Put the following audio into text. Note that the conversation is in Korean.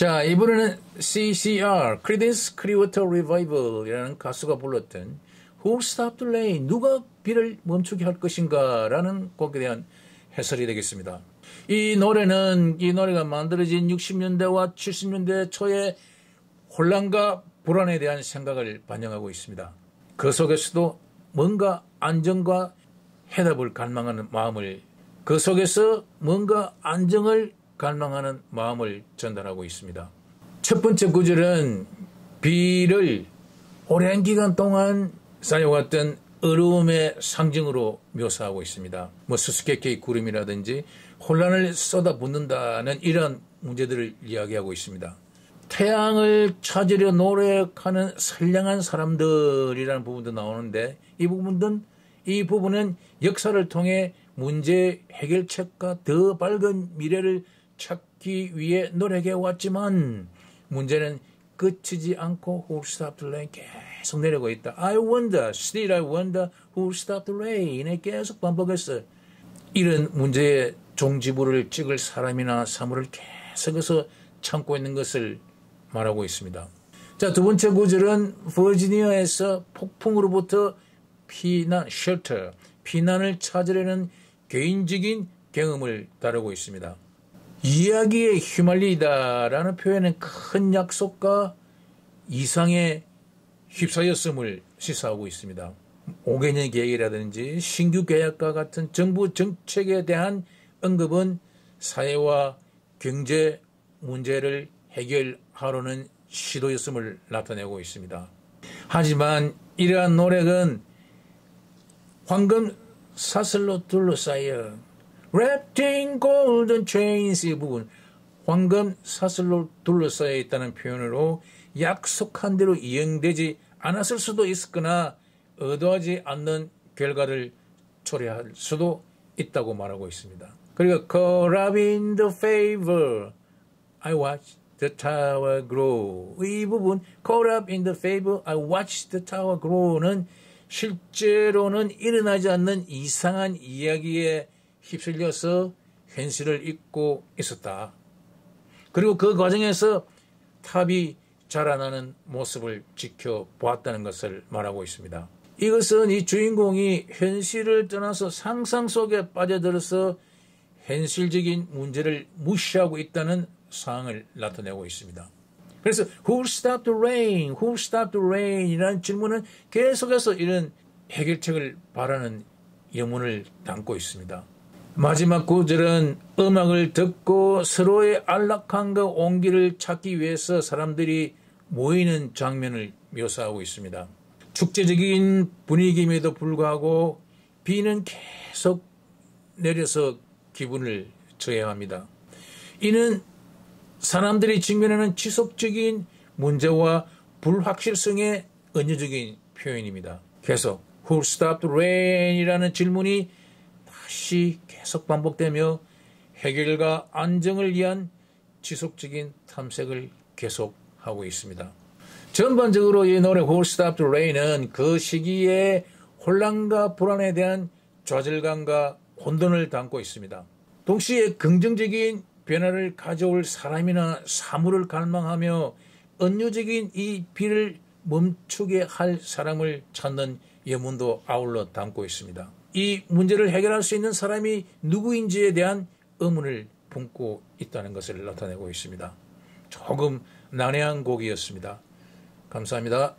자, 이번에는 CCR, Creedence Clearwater Revival이라는 가수가 불렀던 Who Stopped the Rain, 누가 비를 멈추게 할 것인가 라는 곡에 대한 해설이 되겠습니다. 이 노래는, 이 노래가 만들어진 60년대와 70년대 초의 혼란과 불안에 대한 생각을 반영하고 있습니다. 그 속에서도 뭔가 안정과 해답을 갈망하는 마음을 그 속에서 뭔가 안정을 갈망하는 마음을 전달하고 있습니다. 첫 번째 구절은 비를 오랜 기간 동안 쌓여왔던 어려움의 상징으로 묘사하고 있습니다. 뭐 수수께끼 구름이라든지 혼란을 쏟아붓는다는 이런 문제들을 이야기하고 있습니다. 태양을 찾으려 노력하는 선량한 사람들이라는 부분도 나오는데 이 부분은 이 부분은 역사를 통해 문제 해결책과 더 밝은 미래를 찾기 위해 노력해 왔지만 문제는 끝이지 않고 who stopped the rain 계속 내려고 있다. I wonder, still I wonder who stopped the rain에 계속 반복했어. 이런 문제의 종지부를 찍을 사람이나 사물을 계속해서 참고 있는 것을 말하고 있습니다. 자, 두 번째 구절은 버지니아에서 폭풍으로부터 피난, 쉘터, 피난을 찾으려는 개인적인 경험을 다루고 있습니다. 이야기에 휘말리다라는 표현은 큰 약속과 이상의 휩싸였음을 시사하고 있습니다. 5개년 계획이라든지 신규 계약과 같은 정부 정책에 대한 언급은 사회와 경제 문제를 해결하려는 시도였음을 나타내고 있습니다. 하지만 이러한 노력은 황금 사슬로 둘러싸여 golden chains 이 부분 황금 사슬로 둘러싸여 있다는 표현으로 약속한 대로 이행되지 않았을 수도 있거나 의도하지 않는 결과를 초래할 수도 있다고 말하고 있습니다. 그리고 caught up in the favor I watched the tower grow 이 부분 caught up in the favor I watched the tower grow는 실제로는 일어나지 않는 이상한 이야기에 휩쓸려서 현실을 잊고 있었다. 그리고 그 과정에서 탑이 자라나는 모습을 지켜보았다는 것을 말하고 있습니다. 이것은 이 주인공이 현실을 떠나서 상상 속에 빠져들어서 현실적인 문제를 무시하고 있다는 상황을 나타내고 있습니다. 그래서 Who stopped the rain? Who stopped the rain? 이라는 질문은 계속해서 이런 해결책을 바라는 영혼을 담고 있습니다. 마지막 구절은 음악을 듣고 서로의 안락함과 온기를 찾기 위해서 사람들이 모이는 장면을 묘사하고 있습니다. 축제적인 분위기임에도 불구하고 비는 계속 내려서 기분을 저해합니다. 이는 사람들이 직면하는 지속적인 문제와 불확실성의 은유적인 표현입니다. 계속 Who stopped rain이라는 질문이 다시 계속 반복되며 해결과 안정을 위한 지속적인 탐색을 계속하고 있습니다. 전반적으로 이 노래 Who Stopped the Rain은 그 시기에 혼란과 불안에 대한 좌절감과 혼돈을 담고 있습니다. 동시에 긍정적인 변화를 가져올 사람이나 사물을 갈망하며 은유적인 이 비를 멈추게 할 사람을 찾는 예문도 아울러 담고 있습니다. 이 문제를 해결할 수 있는 사람이 누구인지에 대한 의문을 품고 있다는 것을 나타내고 있습니다. 조금 난해한 곡이었습니다. 감사합니다.